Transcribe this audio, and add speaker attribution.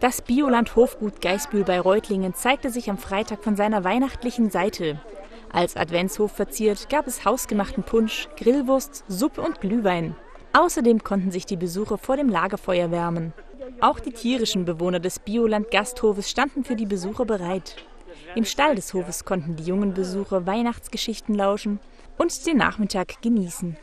Speaker 1: Das Bioland Hofgut Geisbühl bei Reutlingen zeigte sich am Freitag von seiner weihnachtlichen Seite. Als Adventshof verziert gab es hausgemachten Punsch, Grillwurst, Suppe und Glühwein. Außerdem konnten sich die Besucher vor dem Lagerfeuer wärmen. Auch die tierischen Bewohner des Bioland Gasthofes standen für die Besucher bereit. Im Stall des Hofes konnten die jungen Besucher Weihnachtsgeschichten lauschen und den Nachmittag genießen.